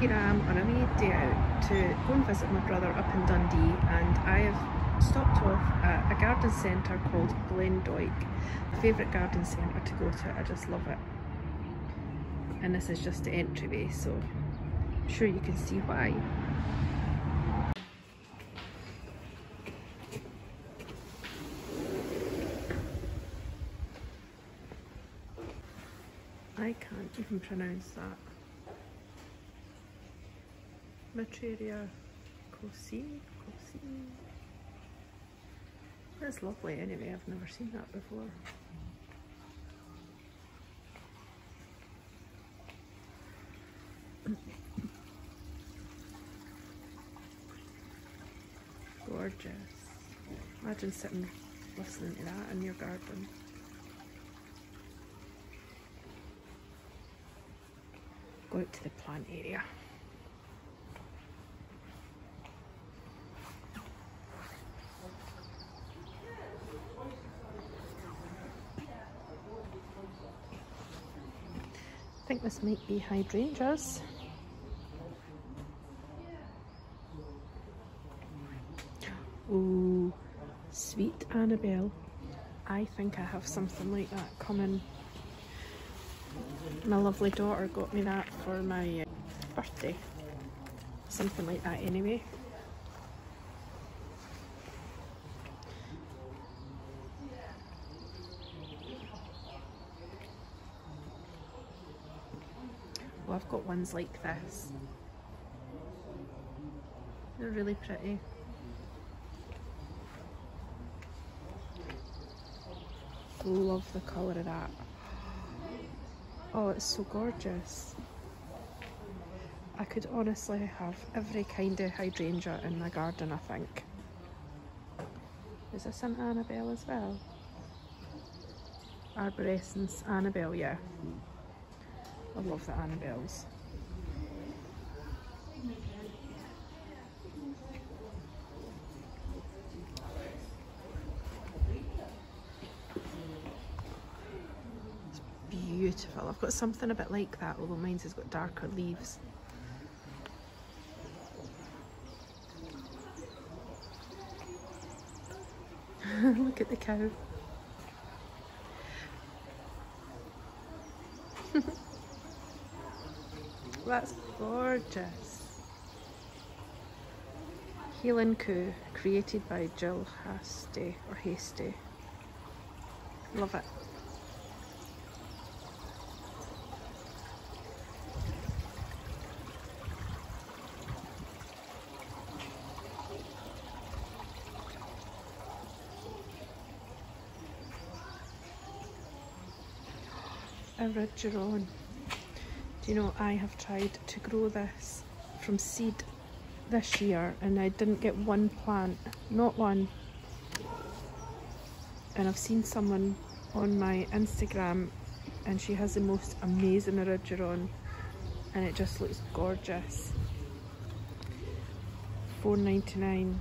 here I am on a wee day out to go and visit my brother up in Dundee and I have stopped off at a garden centre called Glendoick. Favourite garden centre to go to, I just love it. And this is just the entryway so I'm sure you can see why. I can't even pronounce that. Materia Cosine? Cosine? That's lovely anyway, I've never seen that before. Gorgeous. Imagine sitting listening to that in your garden. Go out to the plant area. Think this might be hydrangeas. Ooh, sweet Annabelle. I think I have something like that coming. My lovely daughter got me that for my uh, birthday. Something like that anyway. I've got ones like this. They're really pretty. Love the colour of that. Oh, it's so gorgeous. I could honestly have every kind of hydrangea in my garden, I think. Is this an Annabelle as well? Arborescens Annabelle, yeah. I love the Annabelles. It's beautiful. I've got something a bit like that, although mine's has got darker leaves. Look at the cow. That's gorgeous. Healing Coo, created by Jill Hasty or Hasty. Love it. Do you know, I have tried to grow this from seed this year and I didn't get one plant, not one. And I've seen someone on my Instagram and she has the most amazing Erigeron and it just looks gorgeous. Four ninety nine.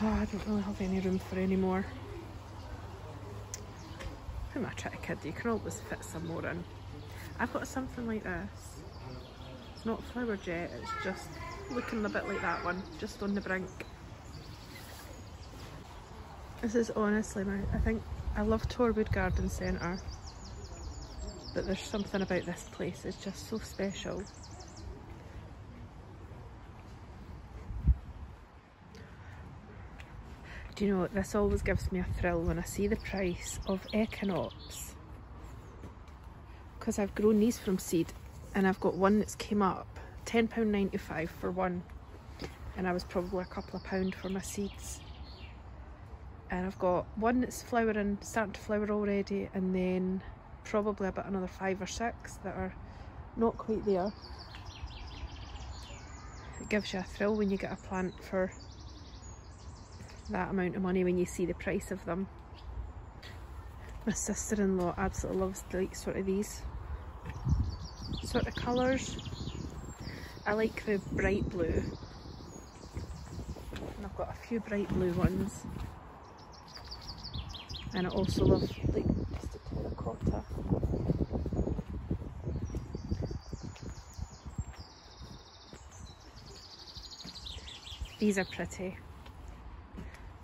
Oh, ah, I don't really have any room for any more. Who am I trying to kid? You can always fit some more in. I've got something like this. It's not flowered yet, it's just looking a bit like that one, just on the brink. This is honestly my, I think, I love Torwood Garden Centre, but there's something about this place, it's just so special. Do you know, this always gives me a thrill when I see the price of Echinops. Because I've grown these from seed and I've got one that's came up, £10.95 for one. And I was probably a couple of pound for my seeds. And I've got one that's flowering, starting to flower already, and then probably about another five or six that are not quite there. It gives you a thrill when you get a plant for that amount of money when you see the price of them. My sister-in-law absolutely loves like sort of these sort of colours. I like the bright blue and I've got a few bright blue ones and I also love like just the terracotta. These are pretty.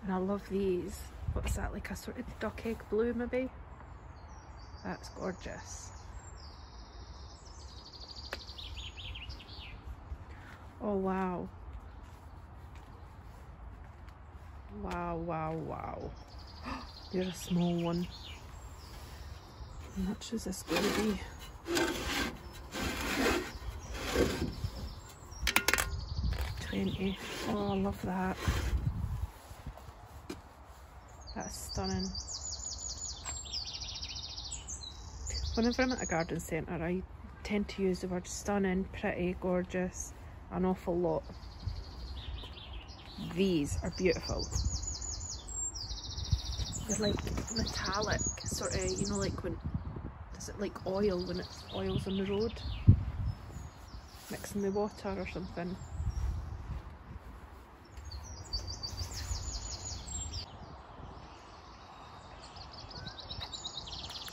And I love these. What's that, like a sort of duck egg blue maybe? That's gorgeous. Oh wow. Wow, wow, wow. There's a small one. How much is this going to be? Twenty. Oh, I love that. Stunning. Whenever I'm at a garden centre, I tend to use the word stunning, pretty, gorgeous, an awful lot. These are beautiful. They're like metallic, sort of, you know, like when, does it like oil when it oils on the road? Mixing the water or something.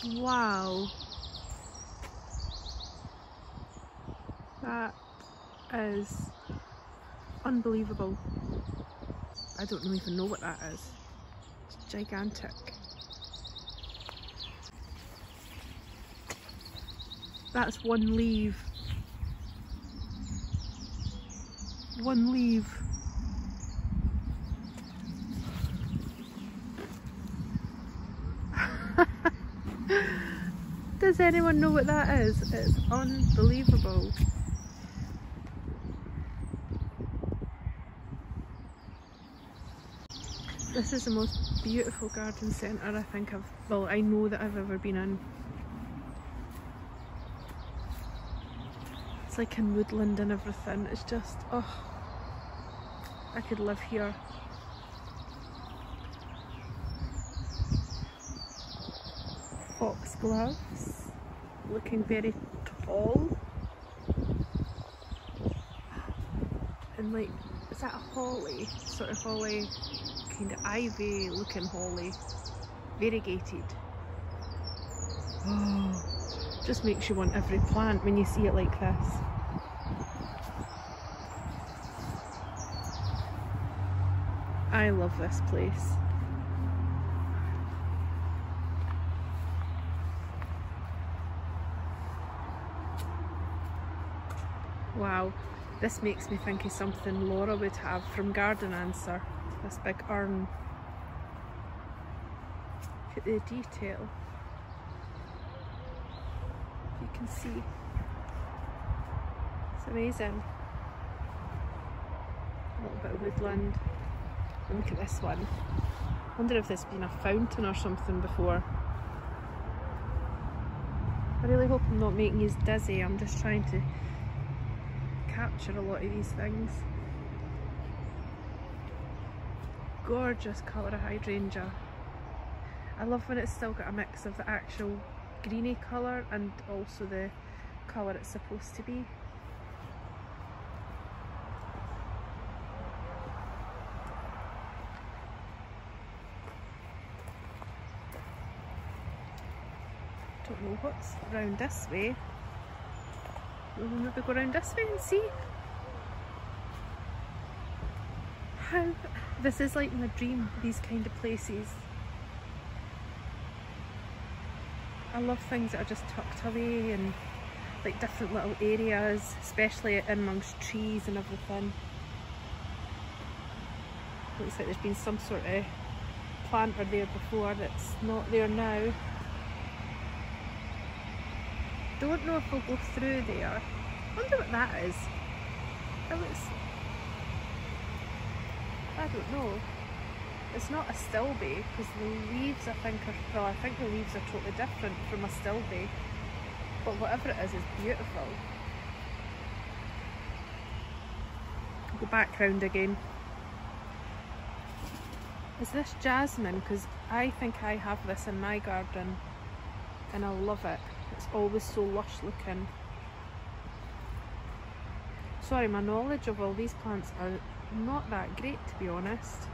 Wow. That is unbelievable. I don't even know what that is. It's gigantic. That's one leaf. One leaf. Does anyone know what that is? It's unbelievable. This is the most beautiful garden centre I think I've, well I know that I've ever been in. It's like in woodland and everything, it's just, oh, I could live here. Foxgloves, looking very tall. And like, is that a holly? Sort of holly kind of ivy looking holly, variegated. Oh, just makes you want every plant when you see it like this. I love this place. Wow, this makes me think of something Laura would have from Garden Answer this big urn. Look at the detail. You can see. It's amazing. A little bit of woodland. And look at this one. Wonder if there's been a fountain or something before. I really hope I'm not making you dizzy. I'm just trying to capture a lot of these things gorgeous colour of hydrangea. I love when it's still got a mix of the actual greeny colour and also the colour it's supposed to be. Don't know what's round this way. We'll maybe go around this way and see. How this is like my dream, these kind of places. I love things that are just tucked away and like different little areas, especially amongst trees and everything. Looks like there's been some sort of planter there before that's not there now. I don't know if we'll go through there. I wonder what that is. It looks I don't know. It's not astilbe because the leaves I think are, well I think the leaves are totally different from astilbe. But whatever it is, is beautiful. Go back round again. Is this jasmine? Because I think I have this in my garden and I love it. It's always so lush looking. Sorry, my knowledge of all these plants are not that great to be honest.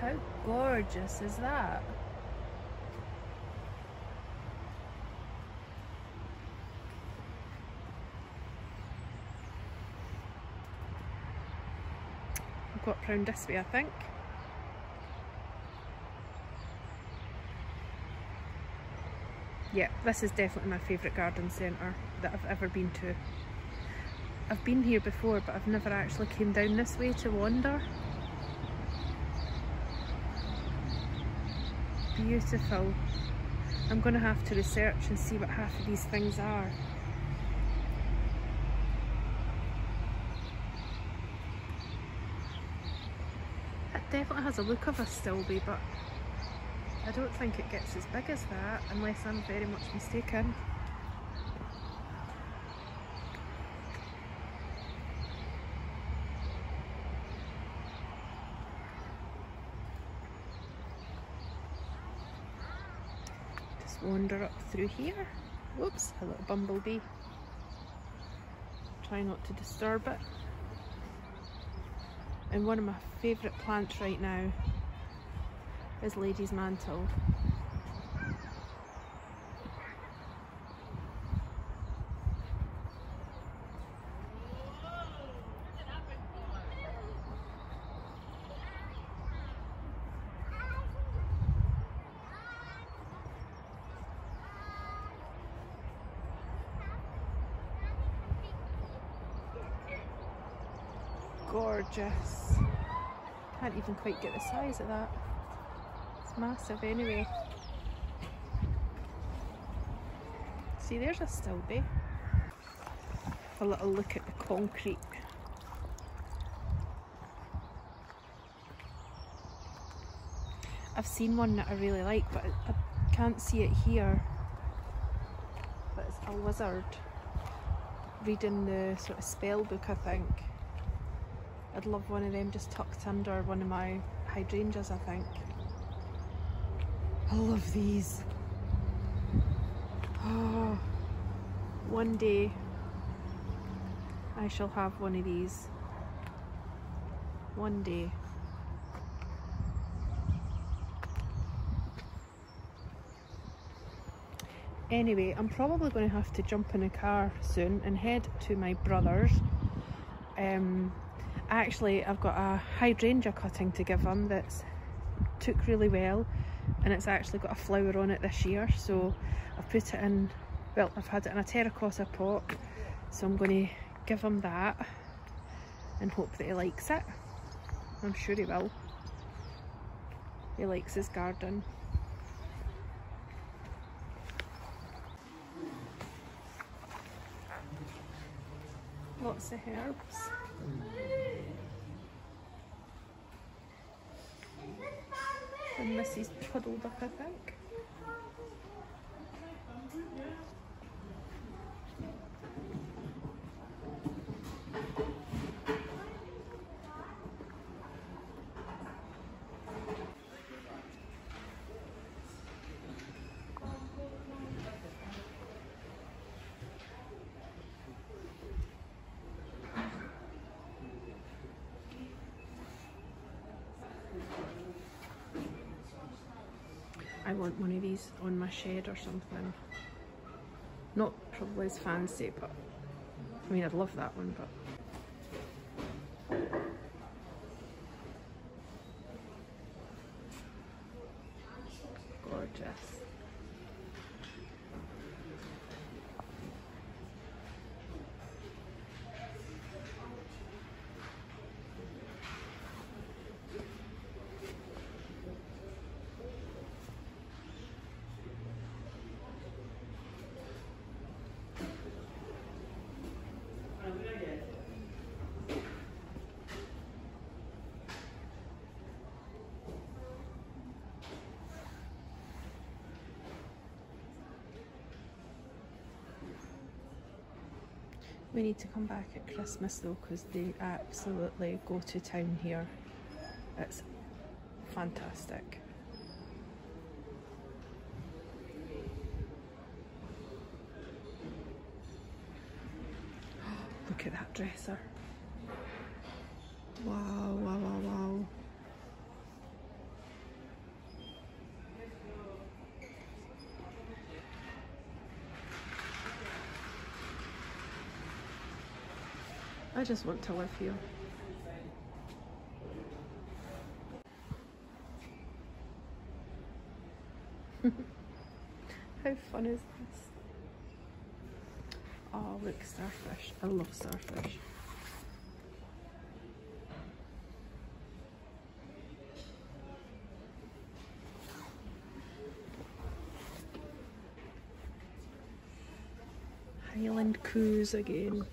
How gorgeous is that? got round this way I think. Yeah, this is definitely my favourite garden centre that I've ever been to. I've been here before but I've never actually came down this way to wander. Beautiful. I'm going to have to research and see what half of these things are. It definitely has a look of astilbe but I don't think it gets as big as that unless I'm very much mistaken. Just wander up through here. Whoops, a little bumblebee. Try not to disturb it. And one of my favourite plants right now is Lady's Mantle. gorgeous. Can't even quite get the size of that. Massive anyway. See, there's astilbe. A little look at the concrete. I've seen one that I really like, but I can't see it here. But it's a wizard reading the sort of spell book, I think. I'd love one of them just tucked under one of my hydrangeas I think. I of these. Oh, one day I shall have one of these. One day. Anyway, I'm probably going to have to jump in a car soon and head to my brother's. Um, actually I've got a hydrangea cutting to give him that's took really well and it's actually got a flower on it this year so I've put it in well I've had it in a terracotta pot so I'm going to give him that and hope that he likes it. I'm sure he will. He likes his garden. Lots of herbs and Missy's puddled up I think. I want one of these on my shed or something. Not probably as fancy, but I mean, I'd love that one, but gorgeous. We need to come back at Christmas though because they absolutely go to town here. It's fantastic. Look at that dresser. I just want to live here. How fun is this? Oh, look, starfish. I love starfish. Highland Coos again.